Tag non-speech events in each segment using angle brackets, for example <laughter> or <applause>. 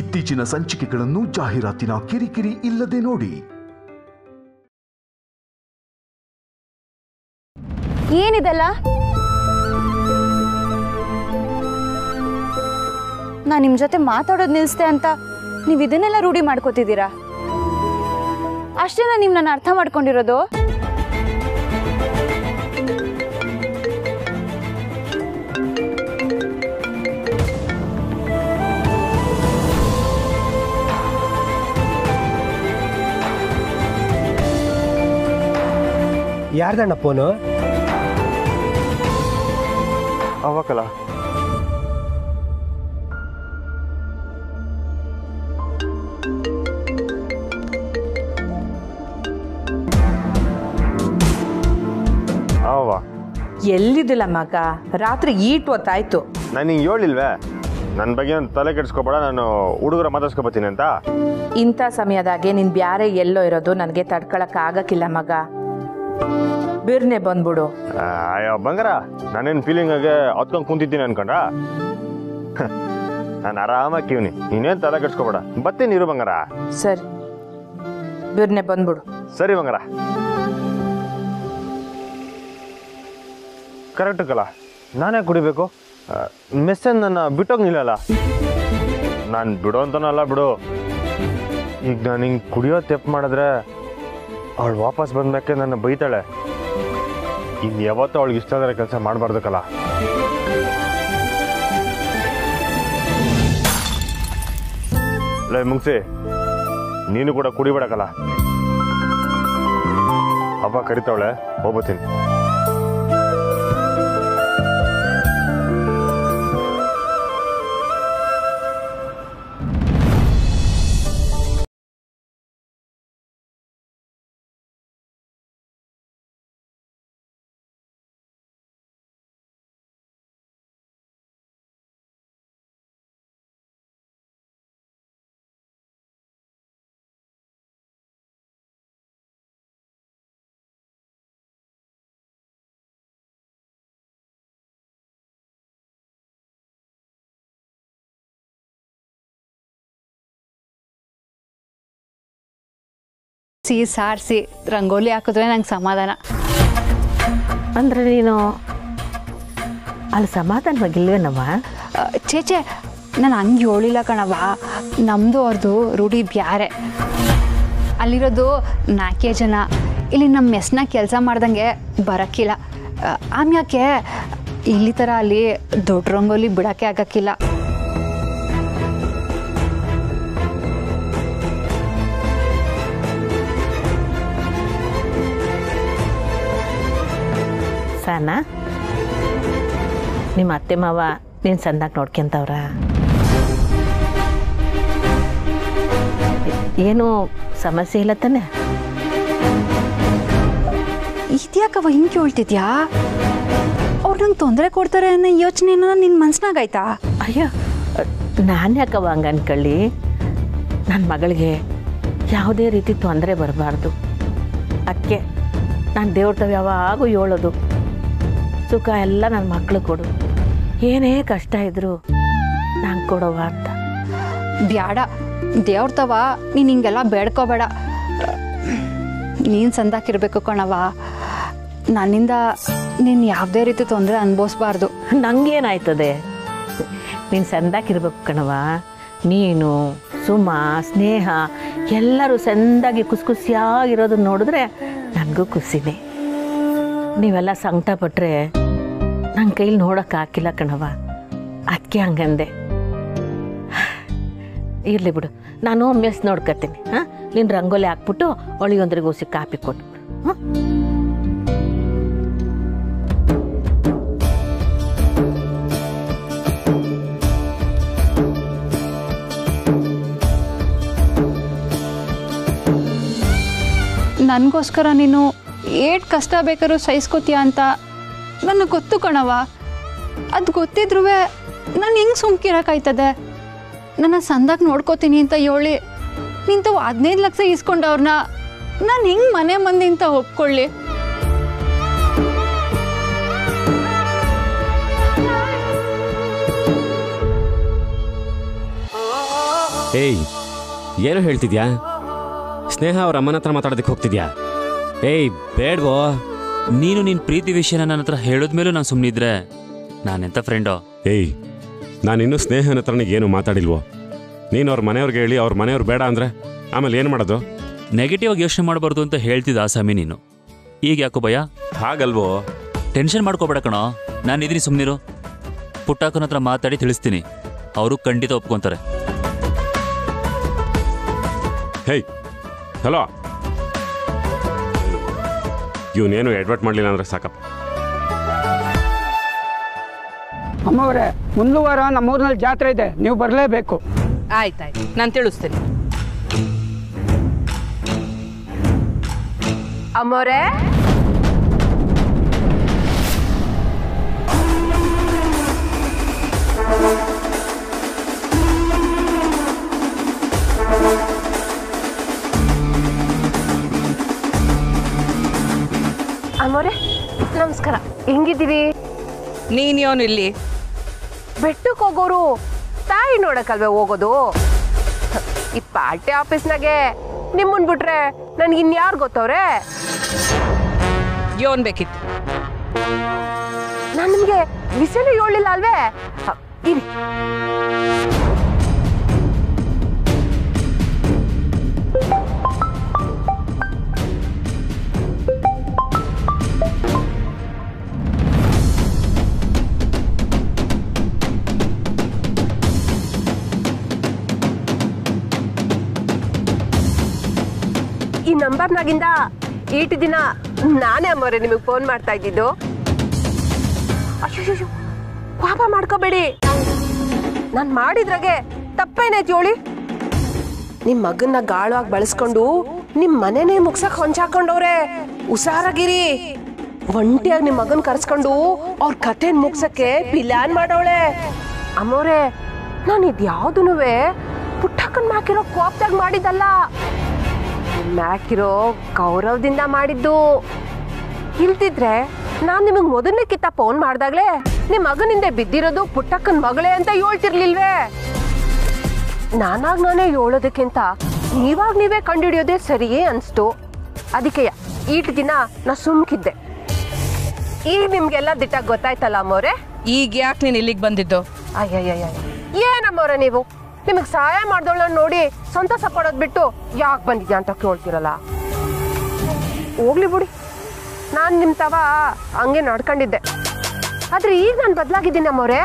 ಇತ್ತೀಚಿನ ಸಂಚಿಕೆಗಳನ್ನು ಜಾಹೀರಾತಿನ ಕಿರಿಕಿರಿ ಇಲ್ಲದೆ ನೋಡಿ. ಏನಿದೆಲ್ಲ? ನಾ ನಿಮ್ ಜೊತೆ ಮಾತಾಡೋದು ನಿಲ್ಸ್ತೆ ಅಂತ ನೀವು ಇದನ್ನೆಲ್ಲ ರೂಢಿ ಮಾಡ್ಕೋತಿದ್ದೀರಾ? ಅಷ್ಟೇನ ನೀವು ನನ್ನ ಅರ್ಥ ಮಾಡ್ಕೊಂಡಿರೋದು? ಯಾರ್ದಣ್ಣ ಫೋನು ಅವಕಲ. ಅವ ಎಲ್ಲಿದ್ದಿಲ್ಲ ಮಗ? ರಾತ್ರಿ ಈಟ್ ಹೊತ್ತಾಯ್ತು. ನಾನು ಹಿಂಗೆ ಹೇಳಿಲ್ವೇ? ನನ್ನ ಬಗ್ಗೆ ಒಂದು ತಲೆ ಕೆಡಿಸ್ಕೊಬೇಡ ನಾನು ಹುಡುಗರ ಮಾತಾಡ್ಸ್ಕೊಬತ್ತೀನಿ ಅಂತ? ಇಂಥ ಸಮಯದಾಗೆ ನಿನ್ ಬ್ಯಾರೆ ಎಲ್ಲೋ ಇರೋದು ನನಗೆ ತಡ್ಕೊಳಕ್ ಆಗಕ್ಕಿಲ್ಲ ಮಗ. ಬಿರ್ನೆ ಬಂದ್ಬಿಡು. ಅಯ್ಯೋ ಬಂಗಾರ ನಾನೇನು ಆಗಿ ಹತ್ಕೊಂಡ್ ಕುಂತಿದ್ದೀನಿ ಅನ್ಕೊಂಡ್ರ? ನಾನು ಆರಾಮಾಗಿ ಕೀವ್ನಿ ನೀನೇನು ತಲೆ ಕೆಡ್ಸ್ಕೊಬೇಡ. ಬತ್ತೀನಿ ಇರು ಬಂಗಾರ. ಸರಿ. ಬಿರ್ನೆ ಬಂದ್ಬಿಡು. ಸರಿ ಬಂಗಾರ. ಕರೆಕ್ಟ್ ಕಲ. ನಾನೇ ಕುಡಿಬೇಕು? ಮೆಸ್ಸೇಜ್ ನನ್ನ ಬಿಟ್ಟೋಗಿ ನಿಲ್ಲಲ್ಲ. ನಾನು ಬಿಡೋ ಅಂತನಲ್ಲ ಬಿಡು. ಈಗ ನಾನು ಹಿಂಗೆ ಕುಡಿಯೋ ತೆಪ್ಪು ಮಾಡಿದ್ರೆ ಅವಳು ವಾಪಸ್ ಬಂದಕ್ಕೆ ನನ್ನ ಬೈತಾಳೆ. ಇನ್ನು ಯಾವತ್ತೂ ಅವಳಿಗೆ ಇಷ್ಟ ಆದರೆ ಕೆಲಸ ಮಾಡಬಾರ್ದಕ್ಕಲ್ಲ. ಲೈ ಮುಂಗ್ಸಿ, ನೀನು ಕೂಡ ಕುಡಿಬೇಡಕ್ಕಲ್ಲ. ಅಪ್ಪ ಕರಿತಾವಳೆ, ಹೋಗ್ಬತ್ತೀನಿ. ಸಿ ಸಾರಿಸಿ ರಂಗೋಲಿ ಹಾಕಿದ್ರೆ ನಂಗೆ ಸಮಾಧಾನ. ಅಂದ್ರೆ ನೀನು ಅಲ್ಲಿ ಸಮಾಧಾನವಾಗಿಲ್ವೇನವ್ವ ಚೇಚೆ ನಾನು ಹಂಗೆ ಹೇಳಿಲ್ಲ ಕಣವ್ವ. ನಮ್ಮದು ಅವ್ರದ್ದು ರೂಢಿ ಬ್ಯಾರೆ. ಅಲ್ಲಿರೋದು ನಾಲ್ಕೇ ಜನ. ಇಲ್ಲಿ ನಮ್ಮ ಮೆಸ್ನ ಕೆಲಸ ಮಾಡ್ದಂಗೆ ಬರೋಕ್ಕಿಲ್ಲ ಆಮ್ಯಾಕೆ ಇಲ್ಲಿ ಥರ ಅಲ್ಲಿ ದೊಡ್ಡ ರಂಗೋಲಿ ಬಿಡೋಕ್ಕೆ ಆಗಕ್ಕಿಲ್ಲ? ಸಾನ ನಿಮ್ಮ ಅತ್ತೆ ಮಾವ ನೀನು ಸಂದಾಗ ನೋಡ್ಕೊಂತವ್ರ? ಏನು ಸಮಸ್ಯೆ ಇಲ್ಲ ತಾನೆ? ಇದ್ಯಾಕವ ಹಿಂಗೆ ಕೇಳ್ತಿದ್ಯಾ? ಅವ್ರು ನಂಗೆ ತೊಂದರೆ ಕೊಡ್ತಾರೆ ಅನ್ನೋ ಯೋಚನೆನ ನಿನ್ನ ಮನ್ಸ್ನಾಗಾಯ್ತಾ? ಅಯ್ಯೋ ನಾನು ಯಾಕವ ಹಂಗ ಅನ್ಕೊಳ್ಳಿ? ನನ್ನ ಮಗಳಿಗೆ ಯಾವುದೇ ರೀತಿ ತೊಂದರೆ ಬರಬಾರ್ದು. ಅದಕ್ಕೆ ನಾನು ದೇವ್ರ ತವ ಯಾವಾಗೂ ಹೇಳೋದು. ಸುಖ ಎಲ್ಲ ನನ್ನ ಮಕ್ಕಳು ಕೊಡು. ಏನೇ ಕಷ್ಟ ಇದ್ರು ನಂಗೆ ಕೊಡವ ಅಂತ. ಬ್ಯಾಡ. ದೇವ್ರ ತವ ನೀನು ಹಿಂಗೆಲ್ಲ ಬೇಡ್ಕೋಬೇಡ. ನೀನು ಸಂದಾಕಿರ್ಬೇಕು ಕಣವ ನನ್ನಿಂದ ನೀನು ಯಾವುದೇ ರೀತಿ ತೊಂದರೆ ಅನುಭವಿಸ್ಬಾರ್ದು. ನಂಗೇನಾಯ್ತದೆ? ನೀನು ಸಂದಾಕಿರ್ಬೇಕು ಕಣವ ನೀನು ಸುಮ ಸ್ನೇಹ ಎಲ್ಲರೂ ಸಂದಾಗಿ ಖುಷಿ ಖುಷಿಯಾಗಿರೋದನ್ನ ನೋಡಿದ್ರೆ ನನಗೂ ಖುಷಿನೇ. ನೀವೆಲ್ಲ ಸಂಕಟ ಪಟ್ಟರೆ ನನ್ನ ಕೈಲಿ ನೋಡೋಕೆ ಹಾಕಿಲ್ಲ ಕಣವ ಅದಕ್ಕೆ ಹಂಗಂದೆ. ಇರಲಿ ಬಿಡು, ನಾನು ಮೆಸ್ ನೋಡ್ಕೊತೀನಿ ಹಾಂ? ನೀನು ರಂಗೋಲಿ ಹಾಕ್ಬಿಟ್ಟು ಒಳಿಗೊಂದ್ರಿಗೆ ಓಸಿ ಕಾಪಿ ಕೊಟ್ಟು ಹಾಂ? ನನಗೋಸ್ಕರ ನೀನು ಏಟ್ ಕಷ್ಟ ಬೇಕಾದ್ರೂ ಸಹಿಸ್ಕೋತೀಯ ಅಂತ ನನಗೆ ಗೊತ್ತು ಕಣವ ಅದು ಗೊತ್ತಿದ್ರೂ ನಾನು ಹೆಂಗೆ ಸುಮ್ಕಿರಕ್ಕಾಯ್ತದೆ? ನನ್ನ ಸಂದಾಗ ನೋಡ್ಕೋತೀನಿ ಅಂತ ಹೇಳಿ ನಿಂತವು ಹದಿನೈದು ಲಕ್ಷ ಇಸ್ಕೊಂಡವ್ರನ್ನ ನಾನು ಹೆಂಗೆ ಮನೆ ಮಂದಿ ಅಂತ ಒಪ್ಕೊಳ್ಳಿ? ಏಯ್, ಏನು ಹೇಳ್ತಿದ್ಯಾ? ಸ್ನೇಹ ಅವ್ರ ಅಮ್ಮನ ಹತ್ರ ಮಾತಾಡೋದಕ್ಕೆ ಹೋಗ್ತಿದ್ಯಾ? ಏಯ್, ಬೇಡ್ವೋ. ನೀನು ನಿನ್ನ ಪ್ರೀತಿ ವಿಷಯನ ನನ್ನ ಹತ್ರ ಹೇಳಿದ್ಮೇಲೂ ನಾನು ಸುಮ್ಮನಿದ್ರೆ ನಾನೆಂತ ಫ್ರೆಂಡೋ ಏಯ್ ನಾನಿನ್ನೂ ಸ್ನೇಹನ ಹತ್ರ ಏನು ಮಾತಾಡಿಲ್ವೋ? ನೀನು ಅವ್ರ ಮನೆಯವ್ರಿಗೆ ಹೇಳಿ ಅವ್ರ ಮನೆಯವ್ರು ಬೇಡ ಅಂದರೆ ಆಮೇಲೆ ಏನು ಮಾಡೋದು? ನೆಗೆಟಿವ್ ಆಗಿ ಯೋಚನೆ ಮಾಡಬಾರ್ದು ಅಂತ ಹೇಳ್ತಿದ್ದ ಆಸಾಮಿ ನೀನು. ಈಗ ಯಾಕೋ ಭಯ? ಹಾಗಲ್ವೋ? ಟೆನ್ಷನ್ ಮಾಡ್ಕೋಬೇಡ ಕಣೋ. ನಾನು ಇದೀನಿ ಸುಮ್ಮನಿರು ಪುಟ್ಟಾಕನ ಹತ್ರ ಮಾತಾಡಿ ತಿಳಿಸ್ತೀನಿ. ಅವರು ಖಂಡಿತ ಒಪ್ಕೊಂತಾರೆ. Hey hello. ಇವನೇನು ಅಡ್ವರ್ಟ್ ಮಾಡಲಿಲ್ಲ ಅಂದರೆ ಸಾಕಪ್ಪ. ಅಮ್ಮವರೇ ಮುಂದುವಾರ ನಮ್ಮೂರಿನಲ್ಲಿ ಜಾತ್ರೆ ಇದೆ. ನೀವು ಬರಲೇಬೇಕು. ಆಯ್ತಾಯ್ತು. ನಾನು ತಿಳಿಸ್ತೀನಿ. ಅಮ್ಮೋರೆ ಅಮ್ಮೋರೆ ನಮಸ್ಕಾರ. ಹೆಂಗಿದ್ದೀರಿ? ನೀನು ಇಲ್ಲಿ ಬೆಟ್ಟಕ್ಕೆ ಹೋಗೋರು ತಾಯಿ ನೋಡಕ್ಕಲ್ವೇ ಹೋಗೋದು? ಈ ಪಾರ್ಟಿ ಆಫೀಸ್ನಾಗೆ ನಿಮ್ಮನ್ ಬಿಟ್ರೆ ನನ್ಗೆ ಇನ್ಯಾರು ಗೊತ್ತವ್ರೆ? ಯೋನ್ ಬೇಕಿತ್ತು. ನಾನು ನಿಮಗೆ ವಿಷಯನೂ ಹೇಳಿಲ್ಲ ಅಲ್ವೇ? ಇಲ್ಲಿ ಇರಿ. ಈ ನಂಬರ್ನಾಗಿಂದ ಈಟು ದಿನ ನಾನೇ ಅಮ್ಮವ್ರೆ ನಿಮಗೆ ಫೋನ್ ಮಾಡ್ತಾ ಇದ್ದಿದ್ದು. ಅಯ್ಯೋ ಪಾಪ ಮಾಡ್ಕೋಬೇಡಿ. ನಾನು ಮಾಡಿದ್ರಾಗೆ ತಪ್ಪೇನೆ ಜೋಳಿ. ನಿಮ್ ಮಗನ್ನ ಗಾಳವಾಗಿ ಬಳಸ್ಕೊಂಡು ನಿಮ್ ಮನೆನೇ ಮುಗ್ಸಕ್ ಹೊಂಚಾಕೊಂಡವ್ರೆ. ಹುಷಾರಾಗಿರಿ. ಒಂಟಿಯಾಗಿ ನಿಮ್ ಮಗನ್ ಕರ್ಸ್ಕೊಂಡು ಅವ್ರ ಕತೆ ಮುಗ್ಸಕ್ಕೆ ಪಿಲಾನ್ ಮಾಡವಳೆ. ಅಮ್ಮವ್ರೆ, ನಾನು ಇದ್ಯಾವ್ದೂ ಪುಟ್ಟಕ್ಕನ್ ಹಾಕಿರೋ ಕೋಪದಾಗ ಮಾಡಿದ್ದಲ್ಲ. ಮ್ಯಾಕಿರೋ ಗೌರವದಿಂದ ಮಾಡಿದ್ದು. ಇಲ್ತಿದ್ರೆ ನಾನು ನಿಮಗೆ ಮೊದಲನೇ ಕಿತ್ತ ಫೋನ್ ಮಾಡಿದಾಗಲೇ ನಿಮ್ಮ ಮಗನಿಂದ ಬಿದ್ದಿರೋದು ಪುಟ್ಟಕ್ಕನ ಮಗಳೇ ಅಂತ ಹೇಳ್ತಿರ್ಲಿಲ್ವೇ? ನಾನಾಗ ನಾನೇ ಹೇಳೋದಕ್ಕಿಂತ ನೀವಾಗ ನೀವೇ ಕಂಡುಹಿಡಿಯೋದೇ ಸರಿಯೇ ಅನಿಸ್ತು. ಅದಕ್ಕೆ ಈಟ್ ದಿನ ನಾ ಸುಮ್ಕಿದ್ದೆ. ಈಗ ನಿಮ್ಗೆಲ್ಲ ದಿಟ್ಟ ಗೊತ್ತಾಯ್ತಲ್ಲ ಅಮ್ಮೋರೆ ಈಗ ಯಾಕೆ ನೀನು ಇಲ್ಲಿಗೆ ಬಂದಿದ್ದು? ಅಯ್ಯಯ್ಯ ಏನಮ್ಮವ್ರೆ ನೀವು? ನಿಮಗೆ ಸಹಾಯ ಮಾಡ್ದವಳನ್ನ ನೋಡಿ ಸಂತೋಷ ಪಡೋದು ಬಿಟ್ಟು ಯಾಕೆ ಬಂದಿದ್ಯಾ ಅಂತ ಕೇಳ್ತಿರಲ್ಲ. ಹೋಗ್ಲಿ ಬಿಡಿ. ನಾನು ನಿಮ್ಮ ತವ ಹಂಗೆ ನಡ್ಕೊಂಡಿದ್ದೆ. ಆದ್ರೆ ಈಗ ನಾನು ಬದಲಾಗಿದ್ದೀನಿ ಅಮ್ಮವ್ರೆ.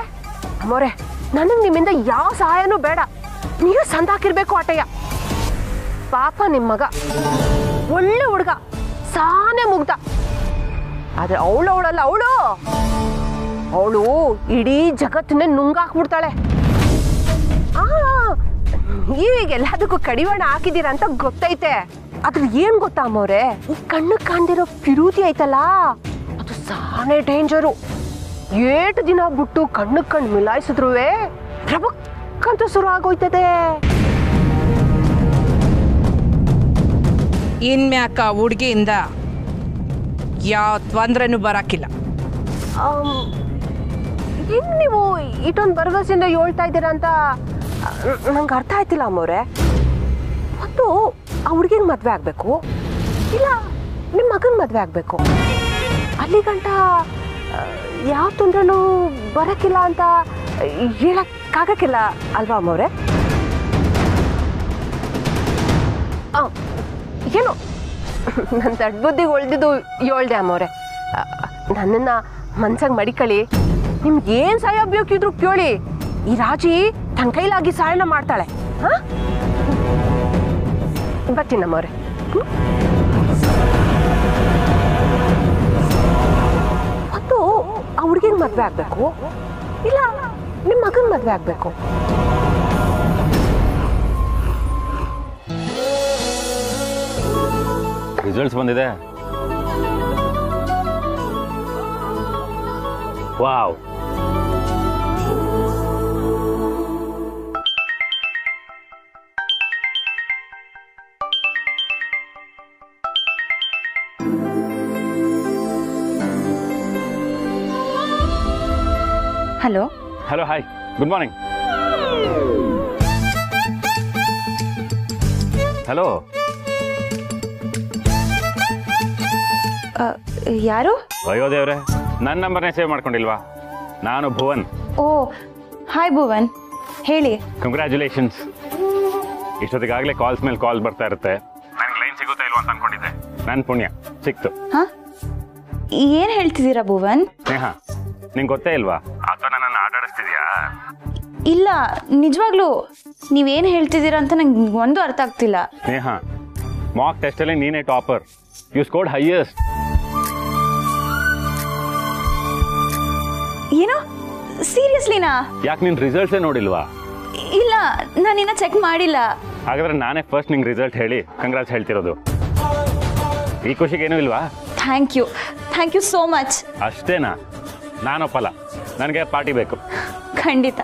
ಅಮ್ಮವ್ರೆ, ನನಗೆ ನಿಮ್ಮಿಂದ ಯಾವ ಸಹಾಯನೂ ಬೇಡ. ನೀವು ಸಂದಾಕಿರ್ಬೇಕು ಆಟಯ್ಯ. ಪಾಪ ನಿಮ್ಮ ಮಗ. ಒಳ್ಳೆ ಹುಡುಗ. ಸಾನೆ ಮುಗ್ದ ಆದ್ರೆ ಅವಳು ಅವಳಲ್ಲ, ಅವಳು. ಅವಳು ಇಡೀ ಜಗತ್ತನ್ನೇ ನುಂಗಾಕ್ಬಿಡ್ತಾಳೆ. ಈಗ ಎಲ್ಲದಕ್ಕೂ ಕಡಿವಾಣ ಹಾಕಿದ್ದೀರಾ ಅಂತ ಗೊತ್ತೈತೆ. ಅದ್ರ ಏನ್ ಗೊತ್ತಾ ಅಮ್ಮವ್ರೆ ಈ ಕಣ್ಣು ಕಾಣ್ದಿರೋ ಪಿರೂತಿ ಐತಲ್ಲ ಅದು ಸಾನೆ ಡೇಂಜರು. ಏಟು ದಿನ ಬಿಟ್ಟು ಕಣ್ಣು ಕಣ್ಣು ಮಿಲಾಯಿಸಿದ್ರು ಪ್ರಬಕ್ಕಂತ ಶುರು ಆಗೋಯ್ತದೆ. ಇನ್ಮ್ಯಾಕ ಹುಡುಗಿಯಿಂದ ಯಾವ ತೊಂದ್ರೆನೂ ಬರಾಕಿಲ್ಲ. ಇನ್ ಹೆಂಗ್ ನೀವು ಇಟ್ಟೊಂದು ಭರವಸೆಯಿಂದ ಹೇಳ್ತಾ ಇದ್ದೀರಾ ಅಂತ ನಂಗೆ ಅರ್ಥ ಆಯ್ತಿಲ್ಲ ಅಮ್ಮವ್ರೆ. ಮತ್ತು ಆ ಹುಡುಗಿನ ಮದುವೆ ಆಗಬೇಕು? ಇಲ್ಲ ನಿಮ್ಮ ಮಗನ ಮದುವೆ ಆಗಬೇಕು. ಅಲ್ಲಿ ಗಂಟ ಯಾವ ತೊಂದರೆನೂ ಬರೋಕ್ಕಿಲ್ಲ ಅಂತ ಹೇಳಕ್ಕಾಗಕ್ಕಿಲ್ಲ ಅಲ್ವಾ ಅಮ್ಮವ್ರೆ? ಏನು? ನನ್ನ ದಡ್ಡ ಬುದ್ಧಿಗೆ ಒಳ್ದಿದ್ದು ಹೇಳ್ದೆ ಅಮ್ಮವ್ರೆ. ನನ್ನನ್ನು ಮನ್ಸಂಗೆ ಮನ್ಸಾಗ ಮಡಿಕಳಿ. ನಿಮ್ಗೆ ಏನು ಸಹಾಯ ಬೇಕಿದ್ರು ಕೇಳಿ. ಈ ರಾಜಿ ತನ್ನ ಕೈಲಾಗಿ ಸಹಾಯನ ಮಾಡ್ತಾಳೆ. ಬರ್ತೀನಿ ನಮ್ಮವ್ರೆ. ಮತ್ತು ಆ ಹುಡುಗಿನ ಮದುವೆ ಆಗ್ಬೇಕು? ಇಲ್ಲ ನಿಮ್ಮ ಮಗನ ಮದುವೆ ಆಗ್ಬೇಕು? ರಿಸಲ್ಟ್ಸ್ ಬಂದಿದೆ. Wow hello. Hello hi. Good morning hello. ಯಾರು? ಅಯ್ಯೋ ದೇವ್ರೆ ನನ್ನ ನಂಬರ್ನೇ ಸೇವ್ ಮಾಡ್ಕೊಂಡಿಲ್ವಾ? ನಾನು ಭುವನ್. ಓ ಹಾಯ್ ಭುವನ್. ಹೇಳಿ. ಕಂಗ್ರ್ಯಾಚುಲೇಷನ್ಸ್ ಇಷ್ಟೊತ್ತಿಗಾಗಲೇ ಕಾಲ್ಸ್ ಮೇಲೆ ಕಾಲ್ ಬರ್ತಾ ಇರುತ್ತೆ. ನನಗೆ ಲೈನ್ ಸಿಗುತ್ತಾ ಇಲ್ವಾ ಅಂತ ಅನ್ಕೊಂಡಿದ್ದೆ. ನನ್ನ ಪುಣ್ಯ. ಸಿಕ್ತು. ಹಾ? ಏನು ಹೇಳ್ತಿದ್ದೀರಾ ಭುವನ್? ಸ್ನೇಹ ನಿಂಗೆ ಗೊತ್ತೇ ಇಲ್ವಾ? ಅಥವಾ ನನ್ನನ್ನು ಆಟ ಆಡಿಸ್ತಿದ್ಯಾ ಇಲ್ಲ ನಿಜವಾಗ್ಲೂ ನೀವೇನು ಹೇಳ್ತಿದ್ದೀರಾ ಅಂತ ನಂಗೆ ಒಂದು ಅರ್ಥ ಆಗ್ತಿಲ್ಲ. ಸ್ನೇಹ ಮಾಕ್ ಟೆಸ್ಟಲ್ಲಿ ನೀನೇ ಟಾಪರ್ ಯು ಸ್ಕೋರ್ಡ್ ಹೈಯೆಸ್ಟ್ ಏನು? ಸೀರಿಯಸ್ಲಿನಾ ಯಾಕೆ ನಿನ್ನ ರಿಸಲ್ಟ್ಸೇ ನೋಡಿಲ್ವಾ? ಇಲ್ಲ ನಾನಿನ್ನ ಚೆಕ್ ಮಾಡಿಲ್ಲ. ಹಾಗಾದ್ರೆ ನಾನೇ ಫಸ್ಟ್ ನಿಂಗೆ ರಿಸಲ್ಟ್ ಹೇಳಿ ಕಂಗ್ರಾಟ್ಸ್ ಹೇಳ್ತಿರೋದು. ಈ ಖುಷಿಗೇನೂ ಇಲ್ವಾ? Thank you thank you so much ಅಷ್ಟೇನಾ? ನಾನೊಪ್ಪಲ್ಲ ನನಗೆ ಪಾರ್ಟಿ ಬೇಕು. ಖಂಡಿತ.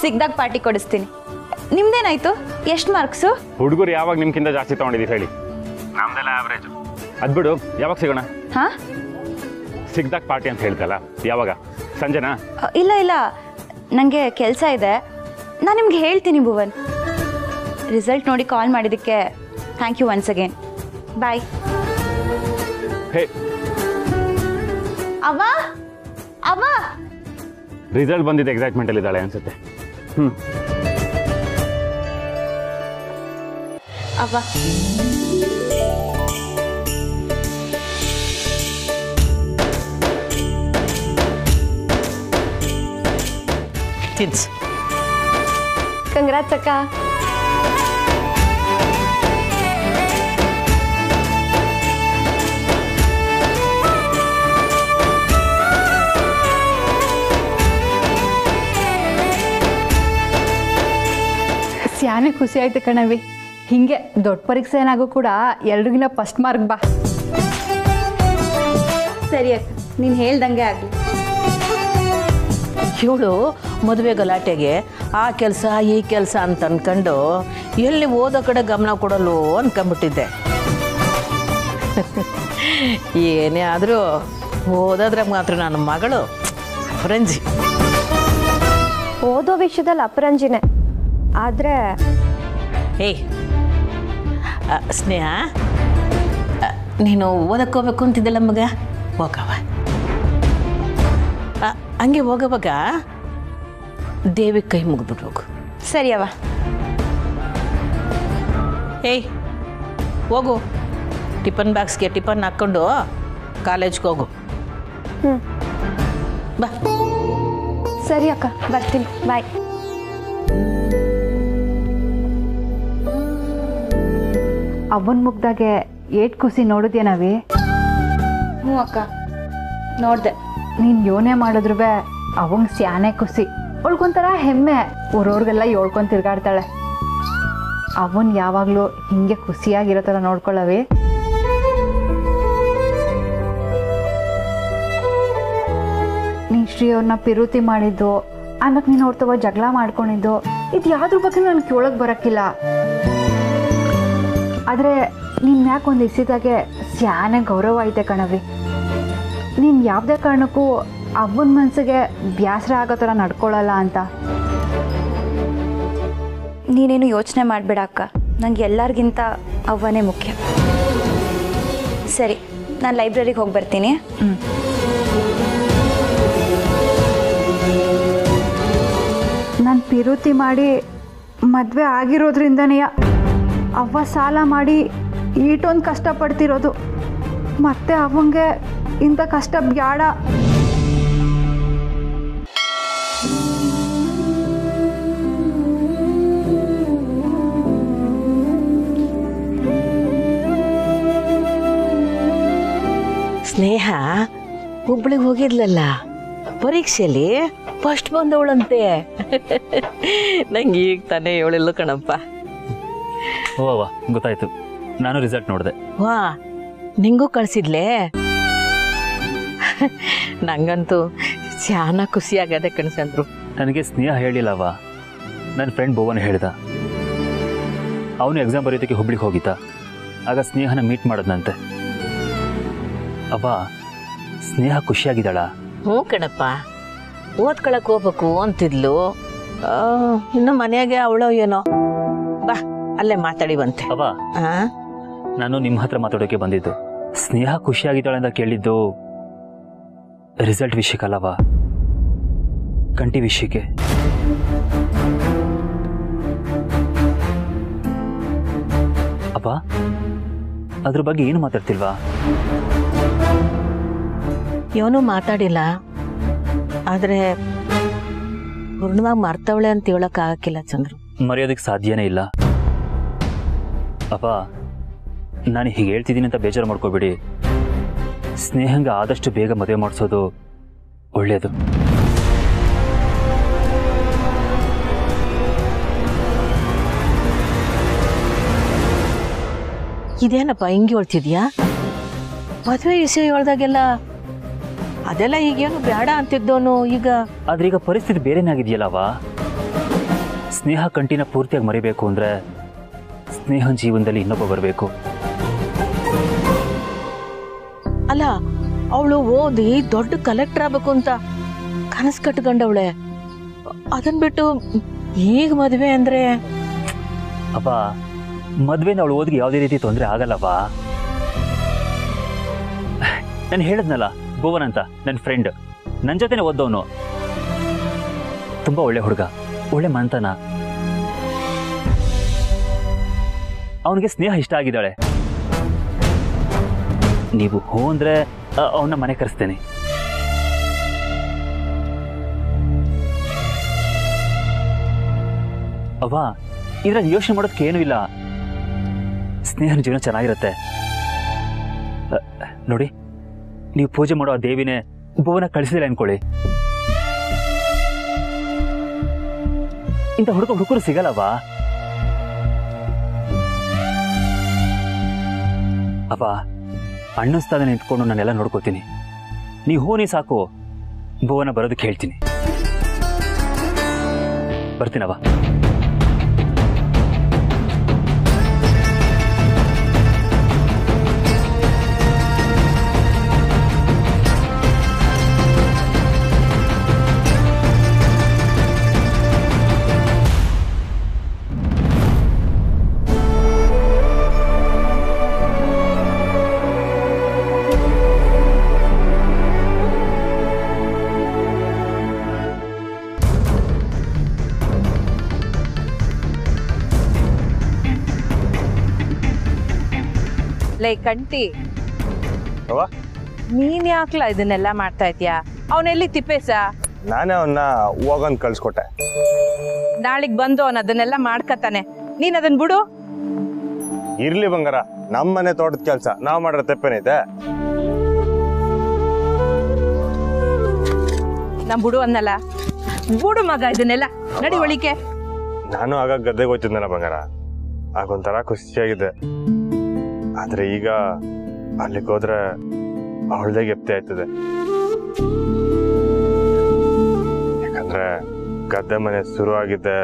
ಸಿಗ್ದಾಗ ಪಾರ್ಟಿ ಕೊಡಿಸ್ತೀನಿ. ನಿಮ್ದೇನಾಯ್ತು? ಎಷ್ಟು ಮಾರ್ಕ್ಸು ಹುಡುಗರು ಯಾವಾಗ ನಿಮ್ಗಿಂತ ಜಾಸ್ತಿ ತಗೊಂಡಿದ್ದೀವಿ ಹೇಳಿ. ನಮ್ದೆಲ್ಲ ಆವ್ರೇಜ್ ಅದ್ ಬಿಡು ಯಾವಾಗ ಸಿಗೋಣ? ಹಾ? ಸಿಗ್ದಾಗ ಪಾರ್ಟಿ ಅಂತ ಹೇಳ್ತಲ್ಲ ಯಾವಾಗ? ಸಂಜೆನಾ? ಅ, ಇಲ್ಲ ಇಲ್ಲ. ನನಗೆ ಕೆಲಸ ಇದೆ. ನಾನು ನಿಮ್ಗೆ ಹೇಳ್ತೀನಿ ಭುವನ್. ರಿಸಲ್ಟ್ ನೋಡಿ ಕಾಲ್ ಮಾಡಿದ್ದಕ್ಕೆ thank you once again bye hey. ಅವ್ವ? ಅವ್ವ ರಿಸಲ್ಟ್ ಬಂದಿದ್ದ ಎಕ್ಸೈಟ್ಮೆಂಟ್ ಅಲ್ಲಿ ಇದ್ದಾಳೆ ಅನ್ಸುತ್ತೆ. ಹ್ಮ್. ಅವ್ವ ತಿನ್ಸ್ ಕಂಗ್ರಾಟ್ಸ್ ಅಕ್ಕ. ಸ್ಯಾನೆ ಖುಷಿ ಆಯ್ತು ಕಣವಿ ಹಿಂಗೆ ದೊಡ್ಡ ಪರೀಕ್ಷೆ ಏನಾಗೂ ಕೂಡ ಎಲ್ರಿಗಿನ ಫಸ್ಟ್ ಮಾರ್ಕ್ ಬಾ. ಸರಿ ಅಕ್ಕ ನೀನು ಹೇಳ್ದಂಗೆ ಆಗಲಿ. ಇವಳು ಮದುವೆ ಗಲಾಟೆಗೆ ಆ ಕೆಲಸ ಈ ಕೆಲಸ ಅಂತ ಅನ್ಕೊಂಡು ಎಲ್ಲಿ ಓದೋ ಕಡೆ ಗಮನ ಕೊಡಲು ಅನ್ಕೊಂಬಿಟ್ಟಿದ್ದೆ. ಏನೇ ಆದರೂ ಓದೋದ್ರೆ ಮಾತ್ರ ನನ್ನ ಮಗಳು ಅಪರಂಜಿ. ಓದೋ ವಿಷಯದಲ್ಲಿ ಅಪರಂಜಿನೇ. ಆದರೆ ಏಯ್ ಆ, ಸ್ನೇಹ ನೀನು ಓದಕ್ಕೆ ಹೋಗ್ಬೇಕು ಅಂತಿದ್ದಲ್ಲ ಮಗ? ಹೋಗವ ಹಂಗೆ ಹೋಗವಾಗ ದೇವಿ ಕೈ ಮುಗಿದ್ಬಿಟ್ಟು ಹೋಗು. ಸರಿ ಅವ ಏಯ್ ಹೋಗು. ಟಿಫನ್ ಬಾಕ್ಸ್ಗೆ ಟಿಫನ್ ಹಾಕ್ಕೊಂಡು ಕಾಲೇಜ್ಗೆ ಹೋಗು. ಹ್ಞೂ ಬಾ. ಸರಿ ಅಕ್ಕ ಬರ್ತೀನಿ. ಬಾಯ್. ಅವನ ಮುಗ್ದಾಗೆ ಏಟ್ ಖುಷಿ ನಾವೇ? ಹ್ಞೂ ಅಕ್ಕ ನೋಡ್ದೆ. ನೀನು ಯೋನೆ ಮಾಡಿದ್ರು ಬೇ ಅವಂಗೆ ಸ್ಯಾನೆ ಖುಷಿ ಅವಳಿಗೊಂಥರ ಹೆಮ್ಮೆ. ಊರವ್ರಿಗೆಲ್ಲ ಹೇಳ್ಕೊಂಡು ತಿರ್ಗಾಡ್ತಾಳೆ. ಅವನ್ ಯಾವಾಗಲೂ ಹಿಂಗೆ ಖುಷಿಯಾಗಿರೋ ಥರ ನೋಡ್ಕೊಳ್ಳವಿ? ನೀನು ಶ್ರೀ ಅವ್ರನ್ನ ಪಿರುತಿ ಮಾಡಿದ್ದು ಆಮೇಲೆ ನೀನು ಅವ್ರ ತಗೋ ಜಗಳ ಮಾಡ್ಕೊಂಡಿದ್ದು ಇದು ಯಾವ್ದ್ರ ಬಗ್ಗೆ ನನಗೆ ಕೇಳೋಕೆ ಬರೋಕ್ಕಿಲ್ಲ. ಆದರೆ ನಿನ್ನ ಯಾಕೆ ಒಂದು ಇಸಿದಾಗೆ ಸ್ಯಾನೆ ಗೌರವ ಐತೆ ಕಣವಿ ನೀನು ಯಾವುದೇ ಕಾರಣಕ್ಕೂ ಅವ್ವನ ಮನಸ್ಸಿಗೆ ಬ್ಯಾಸರ ಆಗೋ ಥರ ನಡ್ಕೊಳ್ಳಲ್ಲ ಅಂತ. ನೀನೇನು ಯೋಚನೆ ಮಾಡಬೇಡ ಅಕ್ಕ. ನನಗೆ ಎಲ್ಲರಿಗಿಂತ ಅವ್ವನೇ ಮುಖ್ಯ. ಸರಿ ನಾನು ಲೈಬ್ರರಿಗೆ ಹೋಗಿ ಬರ್ತೀನಿ. ನಾನು ಪಿರುತಿ ಮಾಡಿ ಮದುವೆ ಆಗಿರೋದ್ರಿಂದನೇ ಅವ್ವ ಸಾಲ ಮಾಡಿ ಈಟೊಂದು ಕಷ್ಟಪಡ್ತಿರೋದು ಮತ್ತೆ ಅವಂಗೆ ಇಂಥ ಕಷ್ಟ ಬ್ಯಾಡ. ಸ್ನೇಹ, ಹುಬ್ಳಿಗೆ ಹೋಗಿದ್ಲಲ್ಲ? ಪರೀಕ್ಷೆಯಲ್ಲಿ ಫಸ್ಟ್ ಬಂದವಳಂತೆ. <laughs> ನಂಗೆ ಈಗ ತಾನೇ ಹೇಳಿಲ್ಲ ಕಣಪ್ಪ. ಓ ಅವ್ವ ಗೊತ್ತಾಯ್ತು. ನಾನು ರಿಸಲ್ಟ್ ನೋಡಿದೆ. ವಾ ನಿಂಗೂ ಕಳಿಸಿದ್ಲೇ? ನಂಗಂತೂ ಚಾನ ಖುಷಿಯಾಗದೆ ಕಣ್ಸಂದ್ರು ನನಗೆ ಸ್ನೇಹ ಹೇಳಿಲ್ಲವ ನನ್ನ ಫ್ರೆಂಡ್ ಭುವನ್ ಹೇಳಿದ. ಅವನು ಎಕ್ಸಾಮ್ ಬರೆಯೋದಕ್ಕೆ ಹುಬ್ಳಿಗೆ ಹೋಗಿದ್ದ. ಆಗ ಸ್ನೇಹನ ಮೀಟ್ ಮಾಡದ್ನಂತೆ. ಅವ್ವ ಸ್ನೇಹ ಖುಷಿಯಾಗಿದ್ದಾಳ? ಹ್ಞೂ ಕಣಪ್ಪ. ಓದ್ಕೊಳಕ್ ಹೋಗ್ಬೇಕು ಅಂತಿದ್ಲು. ಆ, ಇನ್ನು ಮನೆಯಾಗೆ ಅವಳೋ ಏನೋ? ಅಲ್ಲೇ ಮಾತಾಡಿವಂತೆ ಆ? ನಾನು ನಿಮ್ಮ ಹತ್ರ ಮಾತಾಡೋಕೆ ಬಂದಿದ್ದು. ಸ್ನೇಹ ಖುಷಿಯಾಗಿದ್ದಾಳೆ ಅಂತ ಕೇಳಿದ್ದು ರಿಸಲ್ಟ್ ವಿಷಯಕ್ಕಲ್ಲವ? ಕಂಟಿ ವಿಷಯಕ್ಕೆ. ಅಪ್ಪ ಅದ್ರ ಬಗ್ಗೆ ಏನು ಮಾತಾಡ್ತಿಲ್ವಾ? ಇವನು ಮಾತಾಡಿಲ್ಲ. ಆದ್ರೆ ಪೂರ್ಣವಾಗಿ ಮರ್ತವಳೆ ಅಂತ ಹೇಳಕ್ ಆಗಕ್ಕಿಲ್ಲ ಚಂದ್ರು. ಮರೆಯೋದಕ್ಕೆ ಸಾಧ್ಯನೇ ಇಲ್ಲ. ಅಪ್ಪ ನಾನು ಹೀಗೆ ಹೇಳ್ತಿದ್ದೀನಿ ಅಂತ ಬೇಜಾರು ಮಾಡ್ಕೋಬೇಡಿ. ಸ್ನೇಹಂಗ ಆದಷ್ಟು ಬೇಗ ಮದುವೆ ಮಾಡಿಸೋದು ಒಳ್ಳೆಯದು ಇದೇನಪ್ಪ ಹಿಂಗೆ ಹೇಳ್ತಿದ್ಯಾ? ಮದುವೆ ವಿಷಯ ಹೇಳ್ದಾಗೆಲ್ಲ ಅದೆಲ್ಲ ಈಗೇನು ಬೇಡ ಅಂತಿದ್ದೋನು ಈಗ? ಆದ್ರೆ ಈಗ ಪರಿಸ್ಥಿತಿ ಬೇರೆನಾಗಿದೆಯಲ್ಲವಾ ಸ್ನೇಹ ಕಂಟಿನ ಪೂರ್ತಿಯಾಗಿ ಮರಿಬೇಕು ಅಂದ್ರೆ ಸ್ನೇಹನ್ ಜೀವನದಲ್ಲಿ ಇನ್ನೊಬ್ಬ ಬರಬೇಕು. ಅಲ್ಲ ಅವಳು ಓದಿ ದೊಡ್ಡ ಕಲೆಕ್ಟರ್ ಆಗ್ಬೇಕು ಅಂತ ಕನಸು ಕಟ್ಕೊಂಡವಳೆ. ಅದನ್ ಬಿಟ್ಟು ಈಗ ಮದುವೆ ಅಂದ್ರೆ? ಅಪ್ಪ ಮದ್ವೆನ ಅವಳು ಓದಿಗೆ ಯಾವುದೇ ರೀತಿ ತೊಂದರೆ ಆಗಲ್ಲಪ್ಪ ನಾನು ಹೇಳಿದ್ನಲ್ಲ ಭುವನ್ ಅಂತ ನನ್ನ ಫ್ರೆಂಡ್ ನನ್ನ ಜೊತೆನೆ ಓದ್ದವನು. ತುಂಬಾ ಒಳ್ಳೆ ಹುಡುಗ ಒಳ್ಳೆ ಮಂತನ ಅವನಿಗೆ ಸ್ನೇಹ ಇಷ್ಟ ಆಗಿದ್ದಾಳೆ. ನೀವು ಹೋ ಅಂದ್ರೆ ಅವನ್ನ ಮನೆ ಕರೆಸ್ತೇನೆ. ಅವ್ವ, ಇದ್ರಲ್ಲಿ ಯೋಚನೆ ಮಾಡೋದಕ್ಕೆ ಏನೂ ಇಲ್ಲ. ಸ್ನೇಹನ ಜೀವನ ಚೆನ್ನಾಗಿರುತ್ತೆ. ನೋಡಿ, ನೀವು ಪೂಜೆ ಮಾಡೋ ಆ ದೇವಿನೇ ಭುವನ ಕಳಿಸಿದಿಲ್ಲ ಅನ್ಕೊಳ್ಳಿ. ಇಂಥ ಹುಡುಗ ಹುಡುಗರು ಸಿಗಲ್ಲವಾ ಅಪ್ಪ ಅಣ್ಣಸ್ತಾದ ನಿಂತ್ಕೊಂಡು ನಾನೆಲ್ಲ ನೋಡ್ಕೋತೀನಿ. ನೀ ಹೂನಿ ಸಾಕು. ಭುವನ ಬರೋದಕ್ಕೆ ಹೇಳ್ತೀನಿ. ಬರ್ತೀನವ ಲೈ ಕಂಟಿ. ಅವ್ವ ನೀನ್ ಯಾಕ್ಲ ಇದನ್ನೆಲ್ಲ ಮಾಡ್ತಾ ಇದ್ಯಾ? ಅವನೆಲ್ಲಿ ತಿಪ್ಪೇಸ? ನಾನೇ ಅವನ್ನ ಹೋಗನ್ ಕಳ್ಸ್ಕೊಟ್ಟೆ. ನಾಳಿಗ್ ಬಂದು ಅವನ್ ಅದನ್ನೆಲ್ಲ ಮಾಡ್ಕತಾನೆ ನೀನ್ ಅದನ್ ಬಿಡು. ಇರ್ಲಿ ಬಂಗಾರ ನಮ್ಮನೆ ತೋಟದ ಕೆಲ್ಸ ನಾವ್ ಮಾಡ್ರ ತಪ್ಪೇನೈತೆ? ನಮ್ ಬಿಡು ಅನ್ನಲ್ಲ. ಬಿಡು ಮಗ ಇದನ್ನೆಲ್ಲ. ನಡಿ ಒಳಿಕೆ. ನಾನು ಆಗ ಗದ್ದೆಗೆ ಹೋಗ್ತಿದ್ನಲ್ಲ ಬಂಗಾರ. ಆಗೊಂಥರ ಖುಷಿಯಾಗಿದೆ. ಆದ್ರೆ ಈಗ ಅಲ್ಲಿಗೆ ಹೋದ್ರೆ ಅವಳದೇ ಗೆಪ್ತೆ ಆಯ್ತದೆ. ಯಾಕಂದ್ರೆ ಗದ್ದೆ ಮನೆ ಶುರು ಆಗಿದ್ದೆ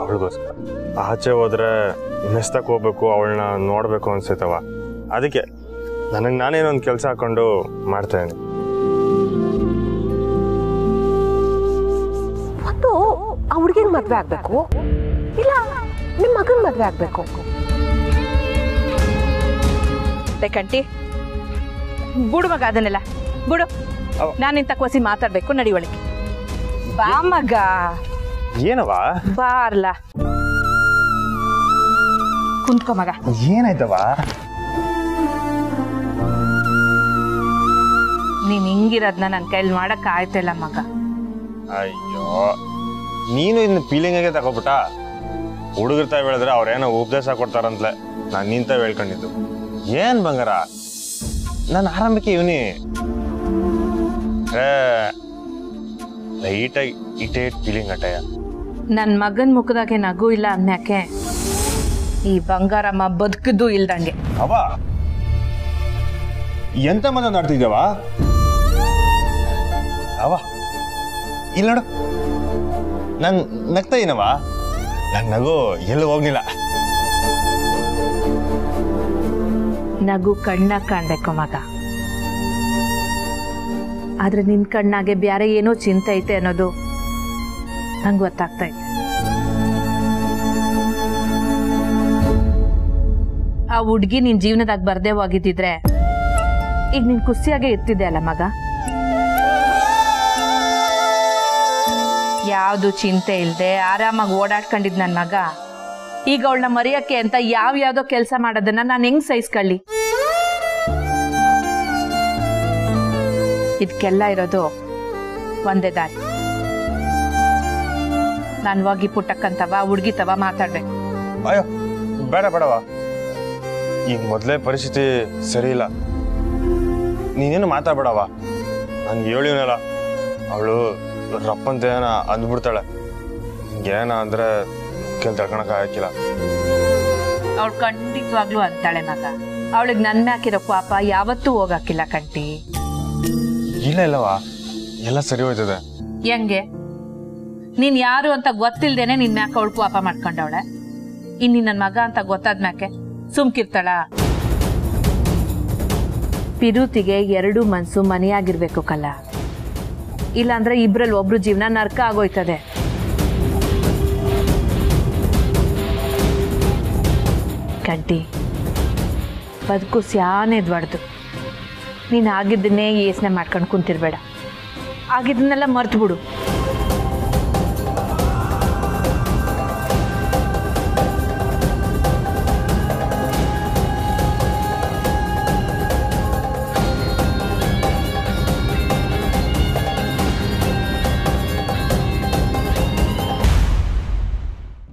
ಅವಳಿಗೋಸ್ಕರ. ಆಚೆ ಹೋದ್ರೆ ಮೆಸ್ತಕ್ ಹೋಗ್ಬೇಕು ಅವಳನ್ನ ನೋಡ್ಬೇಕು ಅನ್ಸೈತವ. ಅದಕ್ಕೆ ನನಗೆ ನಾನೇನೊಂದು ಕೆಲಸ ಹಾಕೊಂಡು ಮಾಡ್ತಾ ಇದ್ದೀನಿ. ಮದುವೆ ಮದ್ವೆ ಆಗ್ಬೇಕು? ಇಲ್ಲ ನಿಮ್ಮ ಮಗನ್ ಮದ್ವೆ ಆಗ್ಬೇಕು? ಲೈ ಕಂಟಿ. ಬಿಡು ಮಗ ಅದನ್ನೆಲ್ಲ. ಬಿಡು. ನಾನು ಇಂತ ಕೋಸಿ ಮಾತಾಡ್ಬೇಕು ನಡಿ ಒಳಗೆ. ಬಾ ಮಗ. ಏನವ? ಬಾರ್ಲ ಕುಂತ್ಕೋ ಮಗ. ಏನಾಯ್ತವ? ನೀನ್ ಹಿಂಗಿರೋದ್ನ ನನ್ ಕೈಲಿ ಮಾಡಕ್ ಆಯ್ತಲ್ಲ ಮಗ. ಅಯ್ಯೋ. ನೀನು ಇನ್ನು ಫೀಲಿಂಗ್ ಆಗಿ ತಗೋಬಿಟ್ಟ? ಹುಡುಗಿರ್ತಾ ಹೇಳಿದ್ರೆ ಅವ್ರೇನೋ ಉಪದೇಶ ಕೊಡ್ತಾರಂತ್ಲೆ. ನಾನು ನಿಂತ ಹೇಳ್ಕೊಂಡಿದ್ದು. ಏನ್ ಬಂಗಾರ? ನಾನು ಆರಂಭಕ್ಕೆ ಇವನಿ. ಲೈಟಾಗಿ ಇಟೇ ಫೀಲಿಂಗ್ ಅಟ್ಟಯ್ಯ. ನನ್ ಮಗನ್ ಮುಖದಾಗೆ ನಗು ಇಲ್ಲ ಅನ್ಯಾಕೆ? ಈ ಬಂಗಾರಮ್ಮ ಬದುಕಿದ್ದು ಇಲ್ದಂಗೆ. ಅವ ಎಂತ ಮನ ನಾಡ್ತಿದ್ದಾವ ಅವ ಇಲ್ಲ ನೋಡು. ನನ್ ನಗ್ತಾ ಏನವ ನನ್ ನಗು ಎಲ್ಲೂ ಹೋಗ್ಲಿಲ್ಲ. ನಗು ಕಣ್ಣ ಕಾಣ್ಬೇಕು ಮಗ. ಆದ್ರೆ ನಿನ್ ಕಣ್ಣಾಗೆ ಬ್ಯಾರೆ ಏನೋ ಚಿಂತೆ ಐತೆ ಅನ್ನೋದು ನಂಗೆ ಗೊತ್ತಾಗ್ತಾ ಇದೆ. ಆ ಹುಡ್ಗಿ ನಿನ್ ಜೀವನದಾಗ ಬರ್ದೇ ಹೋಗಿದ್ದಿದ್ರೆ ಈಗ ನಿನ್ ಖುಷಿಯಾಗೆ ಇರ್ತಿದ್ದೆ ಅಲ್ಲ ಮಗ? ಯಾವುದು ಚಿಂತೆ ಇಲ್ಲದೆ ಆರಾಮಾಗಿ ಓಡಾಡ್ಕೊಂಡಿದ್ ನನ್ ಮಗ. ಈಗ ಅವಳನ್ನ ಮರೆಯಕ್ಕೆ ಅಂತ ಯಾವ ಯಾವ್ದೋ ಕೆಲಸ ಮಾಡೋದನ್ನ ನಾನು ಹೆಂಗ್ ಸಹಿಸ್ಕೊಳ್ಳಿ? ಇದಕ್ಕೆಲ್ಲ ಇರೋದು ಒಂದೇ ದಾರಿ. ನಾನು ಹೋಗಿ ಪುಟ್ಟಕ್ಕಂತವ ಹುಡ್ಗಿ ತವ ಮಾತಾಡ್ಬೇಕು. ಅಯ್ಯೋ ಬೇಡ ಬೇಡವ. ಈಗ ಮೊದಲೇ ಪರಿಸ್ಥಿತಿ ಸರಿ ಇಲ್ಲ. ನೀನೇನು ಮಾತಾಡ್ಬೇಡವ. ನಾನು ಹೇಳಿವನಲ್ಲ ಅವಳು ರಪ್ಪಂತ ಏನ ಅಂದ್ಬಿಡ್ತಾಳೆ. ಏನ ಅಂದ್ರೆ ಕೆಲ್ ತಡ್ಕೊಳಕ್ ಹಾಕಿಲ್ಲ ಅವಳು ಖಂಡಿತವಾಗ್ಲೂ ಅಂತಾಳೆ ಮಗ. ಅವಳಿಗೆ ನನ್ನ ಹಾಕಿರೋ ಪಾಪ ಯಾವತ್ತೂ ಹೋಗಾಕಿಲ್ಲ ಕಂಟಿ. ಇಲ್ಲ ಇಲ್ಲವಾ ಎಲ್ಲ ಸರಿ ಹೋಯ್ತದೆ. ಹೆಂಗೆ? ನೀನ್ ಯಾರು ಅಂತ ಗೊತ್ತಿಲ್ದೇನೆ ನಿನ್ ಮ್ಯಾಕ ಅವಳು ಪಾಪ ಮಾಡ್ಕೊಂಡವಳೆ. ಇನ್ ನನ್ ಮಗ ಅಂತ ಗೊತ್ತಾದ್ಮ್ಯಾಕೆ ಸುಮ್ಕಿರ್ತಾಳ. ಪಿರುತಿಗೆ ಎರಡು ಮನ್ಸು ಮನೆಯಾಗಿರ್ಬೇಕು ಕಲ್ಲ. ಇಲ್ಲಾಂದ್ರೆ ಇಬ್ರಲ್ಲಿ ಒಬ್ರು ಜೀವನ ನರ್ಕ ಆಗೋಯ್ತದೆ. ಕಂಟಿ, ಬದುಕು ಸ್ಯಾನೆ ದ್ವಡ್ದು. ನೀನು ಆಗಿದ್ದನ್ನೇ ಯೋಚನೆ ಮಾಡ್ಕೊಂಡು ಕುಂತಿರ್ಬೇಡ. ಆಗಿದ್ದನ್ನೆಲ್ಲ ಮರ್ತು ಬಿಡು